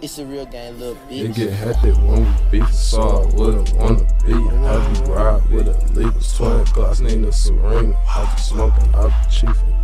It's a real game, little It bitch. get hectic when we beef, I wouldn't wanna be. Heavy ride with a Libras, 20 glass, need a Serena. I be smoking, I be chiefin'.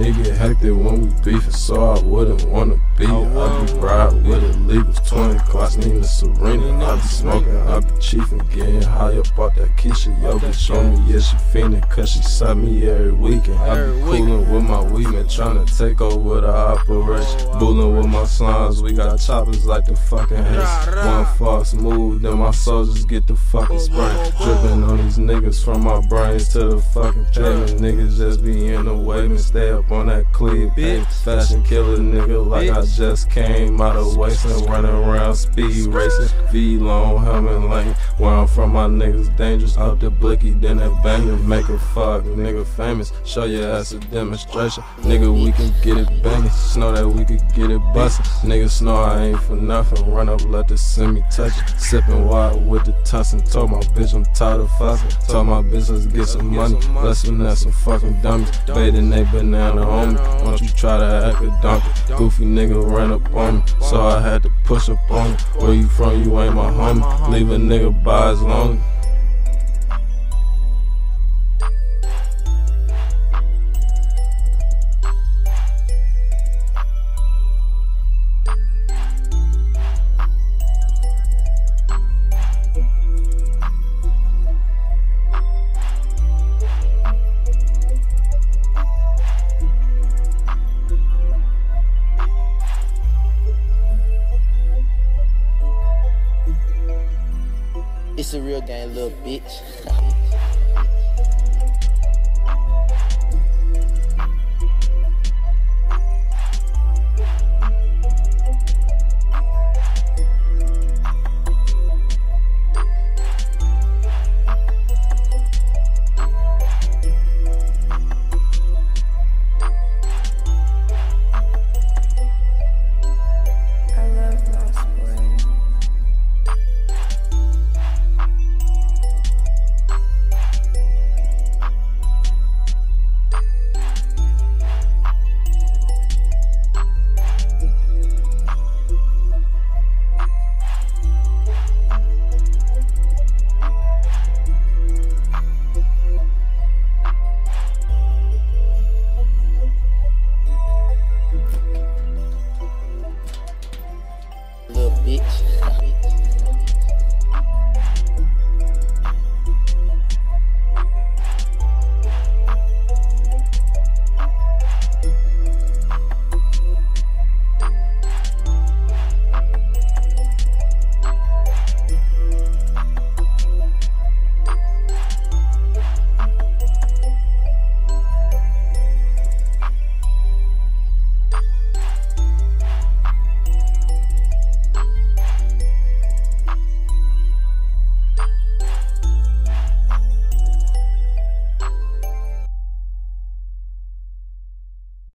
It get hectic when we beefin', so I wouldn't wanna be. I be ride with a Libras, 20 glass, need a Serena. I be smoking, I be chiefin', getting high up out that Keisha. Yo, bitch on me, yeah, she fiendin', cause she saw me every weekend. I be coolin' with my weedman, tryna take over the operation. Bullin' with my slimes, we got choppers like the fucking haze. One false move, then my soldiers get the fucking spray. Drippin' on these niggas from my brains to the fucking pavement. Niggas just be in the way, man. Stay up on that bitch. Fashion killer nigga, like I just came out of waste and running around speed racing. V long helmet lane. Where I'm from, my niggas dangerous. Out the blicky, then that banger. Make a fuck, nigga famous. Show your ass a demonstration. Nigga, we can get it banging. Snow that we could get it bustin'. Niggas know I ain't for nothing. Run up, let the semi touch it. Sippin' wide with the tussin'. Told my bitch I'm tired of fussing. Told my bitch let's get some money. Let's finesse some fucking dummies. Baiting they banana on me. Don't you try to act a donkey. Goofy nigga ran up on me. So I had to push up on him. Where you from? You ain't my homie. Leave a nigga by his lonely. It's a real game, little bitch.